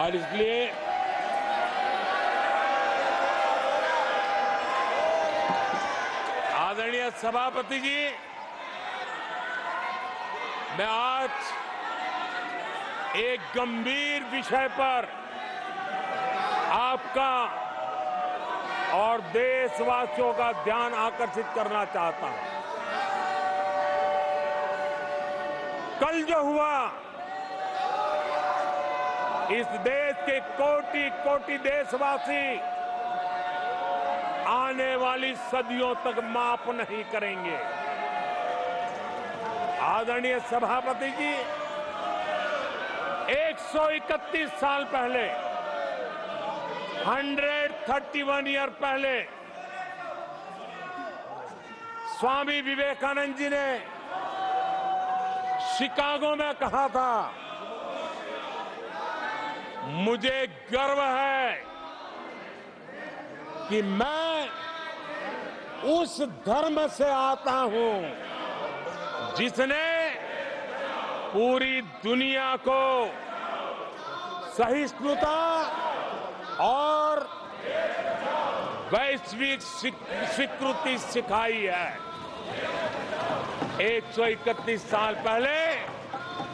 और इसलिए आदरणीय सभापति जी, मैं आज एक गंभीर विषय पर आपका और देशवासियों का ध्यान आकर्षित करना चाहता हूँ। कल जो हुआ इस देश के कोटि कोटि देशवासी आने वाली सदियों तक माफ़ नहीं करेंगे। आदरणीय सभापति जी 131 साल पहले 131 ईयर पहले, स्वामी विवेकानंद जी ने शिकागो में कहा था मुझे गर्व है कि मैं उस धर्म से आता हूँ जिसने पूरी दुनिया को सहिष्णुता और वैश्विक स्वीकृति सिखाई है। 131 साल पहले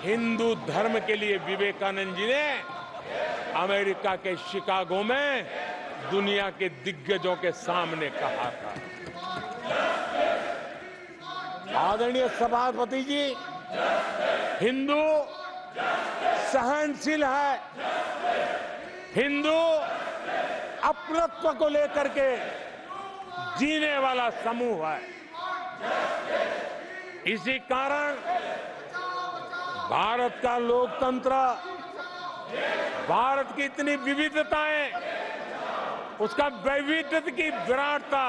हिंदू धर्म के लिए विवेकानंद जी ने अमेरिका के शिकागो में दुनिया के दिग्गजों के सामने कहा था। आदरणीय सभापति जी, हिंदू सहनशील है। हिंदू अपनत्व को लेकर के जीने वाला समूह है। इसी कारण भारत का लोकतंत्र भारत की इतनी विविधताएँ, उसका वैविध्य की विराटता,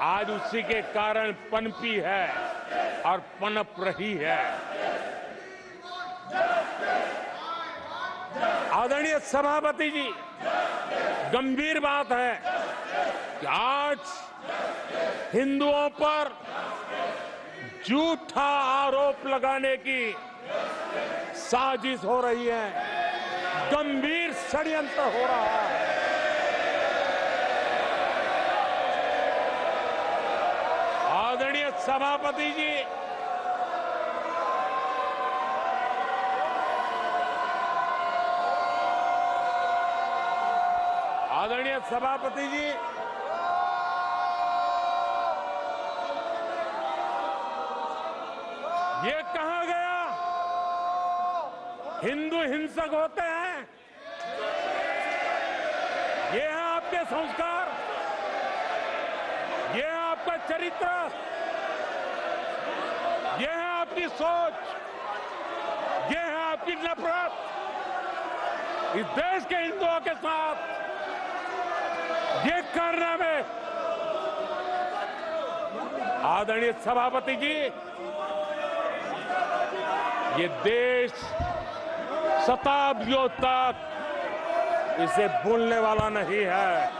आज उसी के कारण पनपी है और पनप रही है। आदरणीय सभापति जी, गंभीर बात है कि आज हिंदुओं पर झूठा आरोप लगाने की साजिश हो रही है। गंभीर षड्यंत्र हो रहा है। आदरणीय सभापति जी, आदरणीय सभापति जी ये कहा गया? हिंदू हिंसक होते हैं। ये है आपके संस्कार। ये है आपका चरित्र। ये है आपकी सोच। ये है आपकी नफरत। इस देश के हिंदुओं के साथ ये करने में आदरणीय सभापति जी ये देश शताब्दियों तक इसे भूलने वाला नहीं है।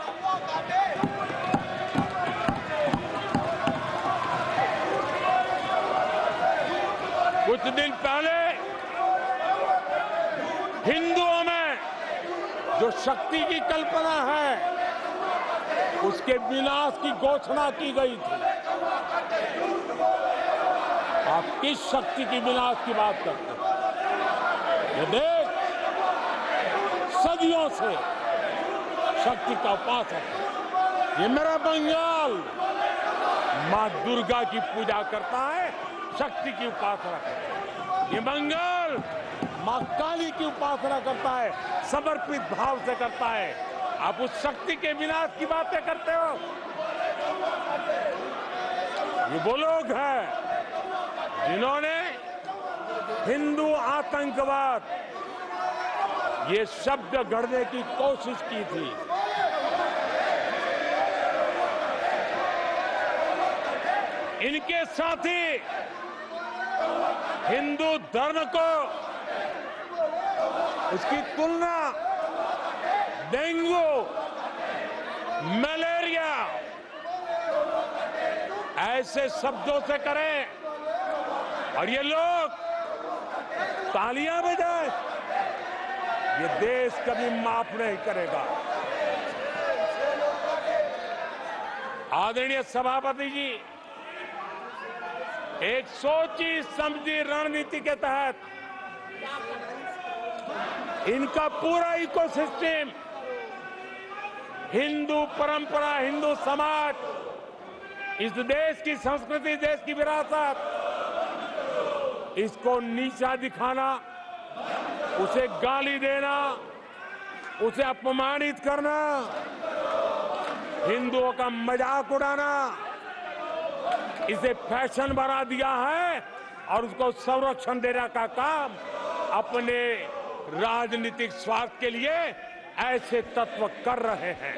कुछ दिन पहले हिंदुओं में जो शक्ति की कल्पना है, उसके विनाश की घोषणा की गई थी। आप किस शक्ति की विनाश की बात करते हैं? ये देश सदियों से शक्ति का उपासक है। ये मेरा बंगाल, माँ दुर्गा की पूजा करता है, शक्ति की उपासना करता है। ये बंगाल, माँ काली की उपासना करता है, समर्पित भाव से करता है। आप उस शक्ति के विनाश की बातें करते हो। ये वो लोग हैं जिन्होंने हिंदू आतंकवाद, ये शब्द गढ़ने की कोशिश की थी। इनके साथी हिंदू धर्म को उसकी तुलना डेंगू, मलेरिया ऐसे शब्दों से करें और ये लोग, तालियाँ बजाए। ये देश कभी माफ़ नहीं करेगा। आदरणीय सभापति जी, एक सोची समझी रणनीति के तहत इनका पूरा इकोसिस्टम, हिंदू परंपरा, हिंदू समाज, इस देश की संस्कृति, देश की विरासत इसको नीचा दिखाना, उसे गाली देना, उसे अपमानित करना, हिंदुओं का मज़ाक उड़ाना, इसे फ़ैशन बना दिया है और उसको संरक्षण देने का काम अपने राजनीतिक स्वार्थ के लिए ऐसे तत्व कर रहे हैं।